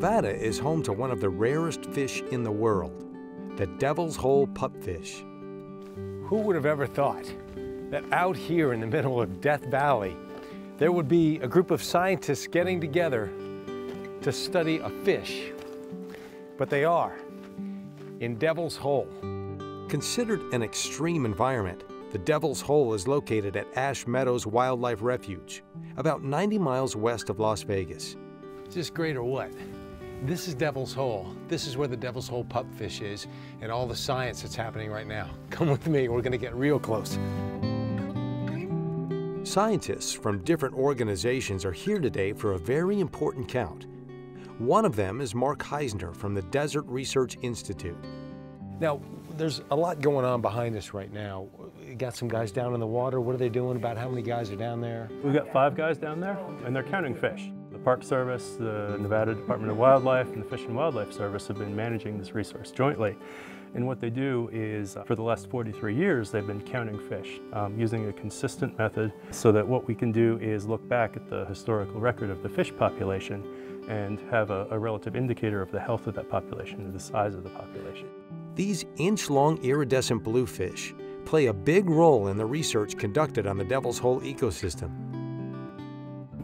Nevada is home to one of the rarest fish in the world, the Devil's Hole pupfish. Who would have ever thought that out here in the middle of Death Valley, there would be a group of scientists getting together to study a fish? But they are, in Devil's Hole. Considered an extreme environment, the Devil's Hole is located at Ash Meadows Wildlife Refuge, about 90 miles west of Las Vegas. Is this great or what? This is Devil's Hole. This is where the Devil's Hole pupfish is and all the science that's happening right now. Come with me, we're gonna get real close. Scientists from different organizations are here today for a very important count. One of them is Mark Hausner from the Desert Research Institute. Now, there's a lot going on behind us right now. You got some guys down in the water. What are they doing about how many guys are down there? We've got five guys down there, and they're counting fish. The Park Service, the Nevada Department of Wildlife, and the Fish and Wildlife Service have been managing this resource jointly. And what they do is, uh, for the last 43 years, they've been counting fish um, using a consistent method so that what we can do is look back at the historical record of the fish population and have a, a relative indicator of the health of that population and the size of the population. These inch-long iridescent bluefish play a big role in the research conducted on the Devil's Hole ecosystem.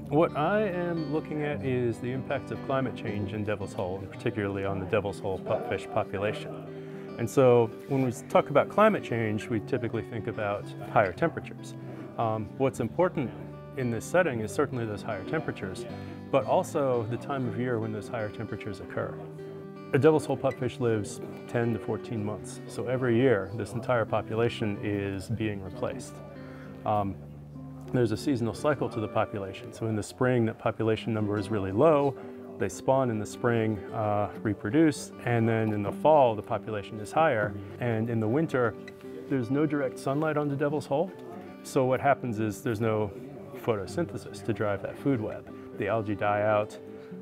What I am looking at is the impact of climate change in Devil's Hole, and particularly on the Devil's Hole pupfish population. And so when we talk about climate change, we typically think about higher temperatures. Um, what's important in this setting is certainly those higher temperatures, but also the time of year when those higher temperatures occur. A Devil's Hole pupfish lives 10 to 14 months, so every year this entire population is being replaced. Um, there's a seasonal cycle to the population. So in the spring, that population number is really low. They spawn in the spring, uh, reproduce, and then in the fall, the population is higher. And in the winter, there's no direct sunlight on the Devil's Hole. So what happens is there's no photosynthesis to drive that food web. The algae die out,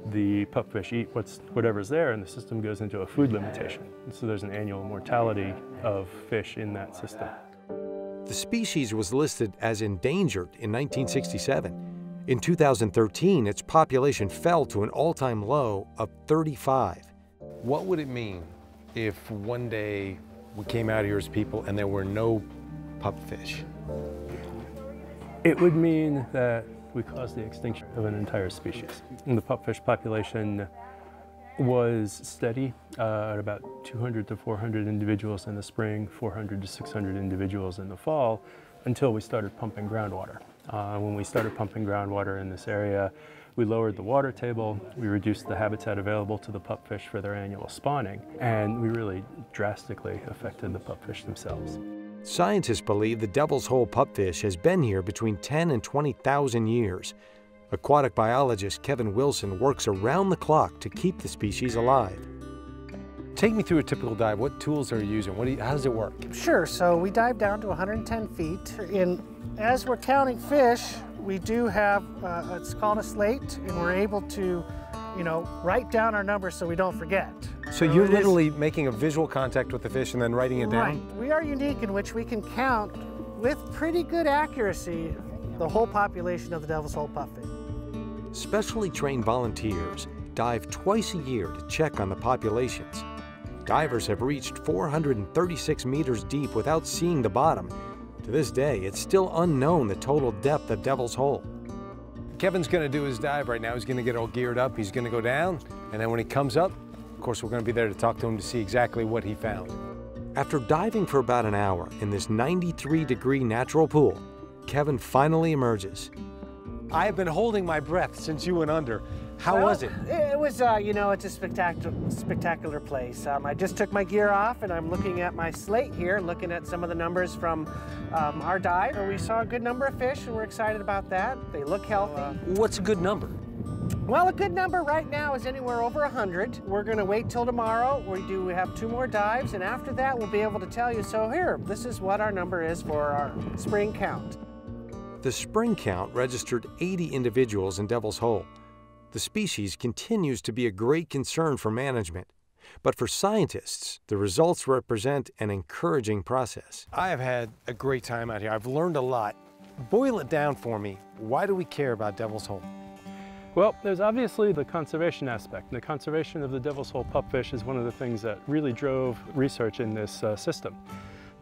the pupfish eat what's, whatever's there, and the system goes into a food limitation. And so there's an annual mortality of fish in that system. The species was listed as endangered in 1967. In 2013, its population fell to an all-time low of 35. What would it mean if one day we came out here as people and there were no pupfish? It would mean that we caused the extinction of an entire species. And the pupfish population was steady uh, at about 200 to 400 individuals in the spring, 400 to 600 individuals in the fall, until we started pumping groundwater. Uh, when we started pumping groundwater in this area, we lowered the water table, we reduced the habitat available to the pupfish for their annual spawning, and we really drastically affected the pupfish themselves. Scientists believe the Devil's Hole pupfish has been here between 10 and 20,000 years. Aquatic biologist Kevin Wilson works around the clock to keep the species alive. Take me through a typical dive. What tools are you using? What do you, how does it work? Sure. So we dive down to 110 feet. And as we're counting fish, we do have, uh, it's called a slate, and we're able to, you know, write down our numbers so we don't forget. So you're literally making a visual contact with the fish and then writing it Right. down? We are unique in which we can count with pretty good accuracy the whole population of the Devil's Hole pupfish. Specially trained volunteers dive twice a year to check on the populations. Divers have reached 436 meters deep without seeing the bottom. To this day, it's still unknown the total depth of Devil's Hole. Kevin's gonna do his dive right now. He's gonna get all geared up. He's gonna go down, and then when he comes up, of course, we're gonna be there to talk to him to see exactly what he found. After diving for about an hour in this 93 degree natural pool, Kevin finally emerges. I have been holding my breath since you went under. How Well, was it? It was, uh, you know, it's a spectacular, spectacular place. Um, I just took my gear off and I'm looking at my slate here, looking at some of the numbers from um, our dive. where We saw a good number of fish and we're excited about that. They look healthy. What's a good number? Well, a good number right now is anywhere over 100. We're going to wait till tomorrow. We do have two more dives, and after that, we'll be able to tell you. So, here, this is what our number is for our spring count. The spring count registered 80 individuals in Devil's Hole. The species continues to be a great concern for management. But for scientists, the results represent an encouraging process. I have had a great time out here. I've learned a lot. Boil it down for me. Why do we care about Devil's Hole? Well, there's obviously the conservation aspect. And the conservation of the Devil's Hole pupfish is one of the things that really drove research in this uh, system.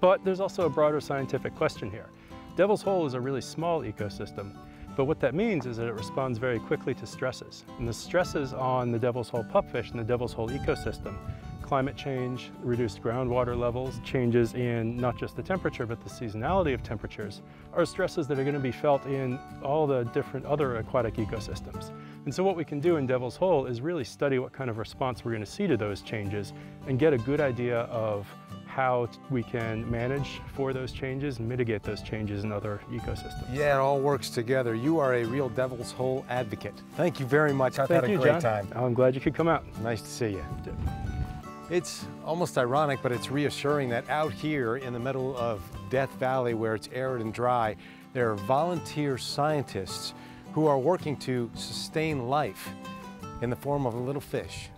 But there's also a broader scientific question here. Devil's Hole is a really small ecosystem, but what that means is that it responds very quickly to stresses. And the stresses on the Devil's Hole pupfish and the Devil's Hole ecosystem, climate change, reduced groundwater levels, changes in not just the temperature, but the seasonality of temperatures, are stresses that are going to be felt in all the different other aquatic ecosystems. And so what we can do in Devil's Hole is really study what kind of response we're going to see to those changes and get a good idea of how we can manage for those changes and mitigate those changes in other ecosystems. Yeah, it all works together. You are a real Devil's Hole advocate. Thank you very much. I've Thank had a you, great John. time. I'm glad you could come out. Nice to see you. It's almost ironic, but it's reassuring that out here in the middle of Death Valley, where it's arid and dry, there are volunteer scientists who are working to sustain life in the form of a little fish